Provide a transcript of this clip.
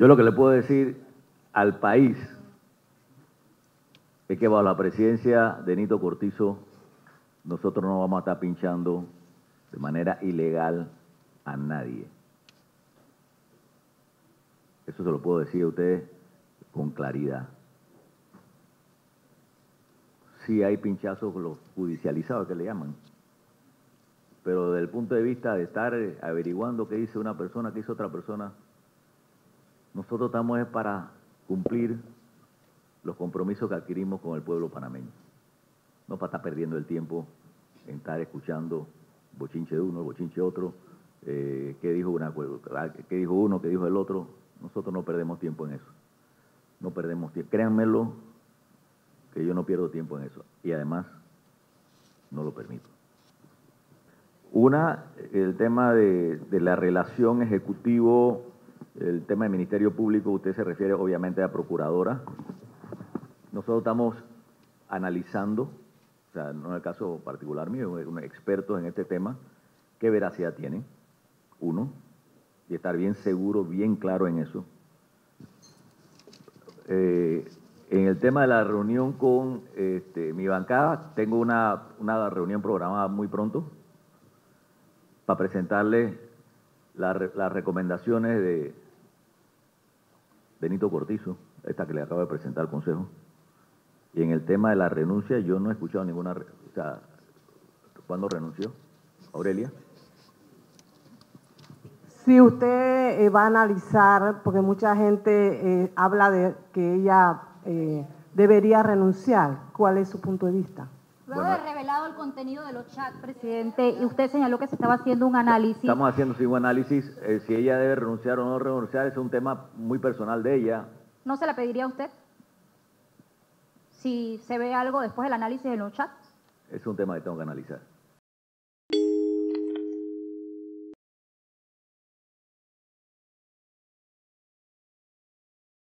Yo lo que le puedo decir al país es que bajo la presidencia de Nito Cortizo, nosotros no vamos a estar pinchando de manera ilegal a nadie. Eso se lo puedo decir a ustedes con claridad. Sí hay pinchazos los judicializados que le llaman, pero desde el punto de vista de estar averiguando qué dice una persona, qué dice otra persona, nosotros estamos es para cumplir los compromisos que adquirimos con el pueblo panameño. No para estar perdiendo el tiempo en estar escuchando bochinche de uno, bochinche otro, eh, qué dijo una, qué dijo uno, qué dijo el otro. Nosotros no perdemos tiempo en eso. No perdemos tiempo. Créanmelo que yo no pierdo tiempo en eso. Y además, no lo permito. Una, el tema de la relación ejecutivo, el tema del Ministerio Público, usted se refiere obviamente a procuradora. Nosotros estamos analizando, o sea, no en el caso particular mío, expertos en este tema, qué veracidad tienen, uno, y estar bien seguro, bien claro en eso. Eh, en el tema de la reunión con este, mi bancada, tengo una, una, reunión programada muy pronto para presentarle la, las recomendaciones de Benito Cortizo, esta que le acabo de presentar al Consejo. Y en el tema de la renuncia, yo no he escuchado ninguna... O sea, ¿cuándo renunció? Aurelia. Si usted eh, va a analizar, porque mucha gente eh, habla de que ella eh, debería renunciar, ¿cuál es su punto de vista? Luego de revelado el contenido de los chats, presidente, y usted señaló que se estaba haciendo un análisis. Estamos haciendo sí, un análisis. si ella debe renunciar o no renunciar es un tema muy personal de ella. ¿No se la pediría a usted? si se ve algo después del análisis de los chats? Es un tema que tengo que analizar.